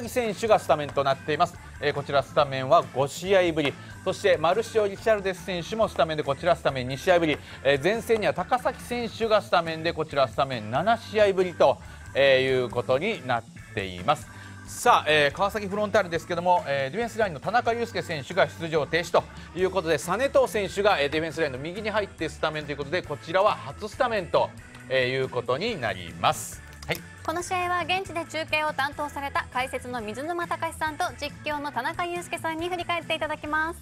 木選手がスタメンとなっています、えー、こちらスタメンは5試合ぶり。そしてマルシオ・リチャルデス選手もスタメンでこちらスタメン2試合ぶり、えー、前線には高崎選手がスタメンでこちらスタメン7試合ぶりと、えー、いうことになっています。さあ、えー、川崎フロンターレですけども、えー、ディフェンスラインの田中裕介選手が出場停止ということで実藤選手が、えー、ディフェンスラインの右に入ってスタメンということでこちらは初スタメンと、えー、いうことになります。はい、この試合は現地で中継を担当された解説の水沼隆さんと実況の田中裕介さんに振り返っていただきます。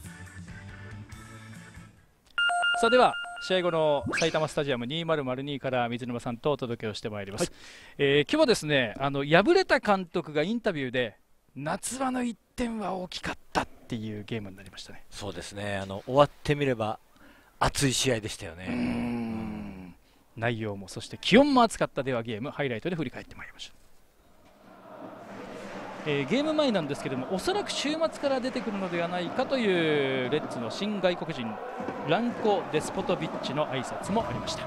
さあでは試合後の埼玉スタジアム2002から水沼さんとお届けをしてまいります、はい、えー、今日はですねあの敗れた監督がインタビューで夏場の1点は大きかったっていうゲームになりましたね。そうですね。あの終わってみれば熱い試合でしたよね内容もそして気温も暑かったではゲームハイライトで振り返ってまいりましたえー、ゲーム前なんですけれどもおそらく週末から出てくるのではないかというレッツの新外国人ランコ・デスポトビッチの挨拶もありました。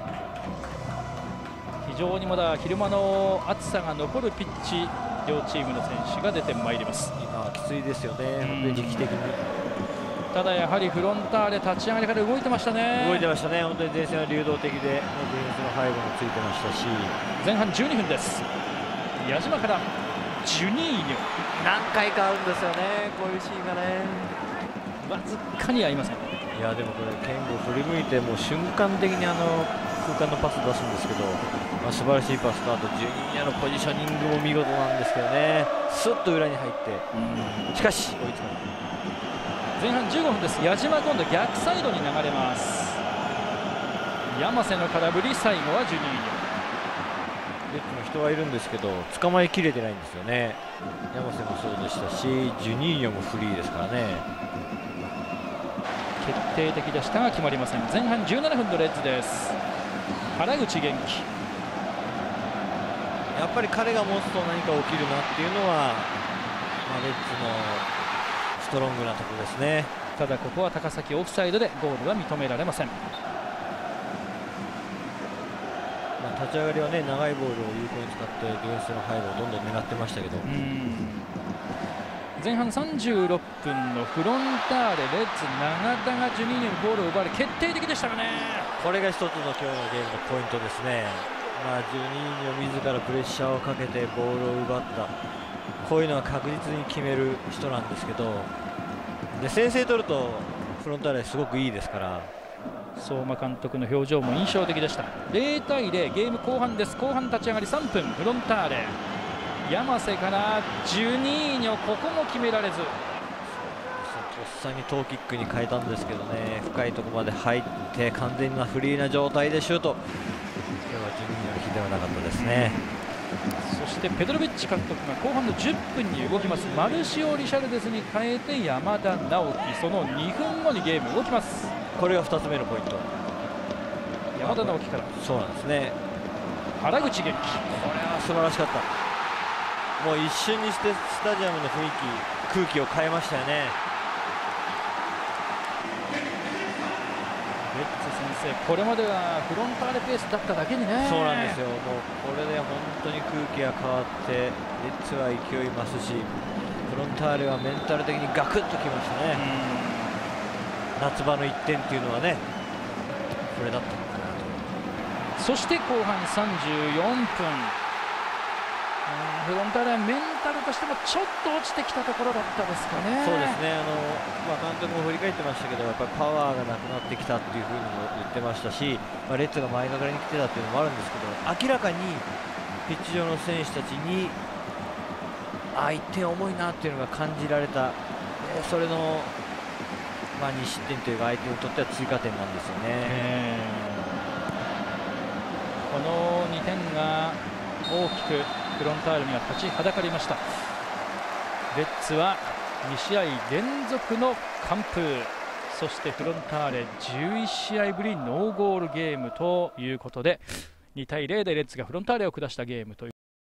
非常にまだ昼間の暑さが残るピッチ両チームの選手が出てまいります。今はきついですよね、本当に時期的に。ただやはりフロンターレ立ち上がりから動いてましたね。動いてましたね。本当に前線は流動的でディフェンスの背後もついてましたし。前半12分です。矢島からジュニーニョ。何回かあるんですよね。こういうシーンがね。わずかに合いません。いやでもこれ剣吾振り向いてもう瞬間的にあの空間のパス出すんですけど、まあ、素晴らしいパスの後ジュニーニョのポジショニングも見事なんですけどね。スッと裏に入って。しかし追いつかない前半15分です。矢島今度逆サイドに流れます。山瀬の空振り最後はジュニーニ。ョレッツも人はいるんですけど捕まえきれてないんですよね。山瀬もそうでしたしジュニーニョもフリーですからね。決定的でしたが決まりません。前半17分のレッズです。原口元気。やっぱり彼が持つと何か起きるなっていうのは、まあ、レッズのストロングなところですね。ただここは高崎オフサイドでゴールは認められません。立ち上がりはね長いボールを有効に使ってディフェンスの背後をどんどん狙ってましたけど。前半36分のフロンターレレッツ永田がジュニーニョにボールを奪われ決定的でしたかね。これが一つの今日のゲームのポイントですね、まあ、ジュニーニョ自らプレッシャーをかけてボールを奪った。こういうのは確実に決める人なんですけどで先制取るとフロンターレすごくいいですから。相馬監督の表情も印象的でした。0対0ゲーム後半です。後半立ち上がり3分フロンターレ。山瀬からジュニーニョここも決められず。とっさにトーキックに変えたんですけどね。深いところまで入って完全なフリーな状態でシュート。今日はジュニーニョの日ではなかったですねそしてペドロビッチ監督が後半の10分に動きます。マルシオ・リシャルデスに変えて山田直樹。その2分後にゲーム動きます。これが2つ目のポイント。山田直樹から。そうなんですね。原口元気。これは素晴らしかった。もう一瞬にしてスタジアムの雰囲気空気を変えましたよねベッツ先生これまではフロンターレペースだっただけにね。そうなんですよ。もうこれで本当に空気が変わってレッツは勢いますしフロンターレはメンタル的にガクッときましたね。夏場の1点っていうのはねこれだったのかなと。そして後半34分フロンターレはメンタルとしてもちょっと落ちてきたところだったですかね。そうですね。あの、まあ、監督も振り返ってましたけどやっぱりパワーがなくなってきたっていうふうにも言ってましたし、まあ、レッツが前がかりに来てたっていうのもあるんですけど明らかにピッチ上の選手たちにあ1点重いなっていうのが感じられた。それのまあ、2失点というか相手にとっては追加点なんですよね。この2点が大きくフロンターレには立ちはだかりました。レッツは2試合連続の完封。そしてフロンターレ11試合ぶりノーゴールゲームということで2対0でレッツがフロンターレを下したゲームという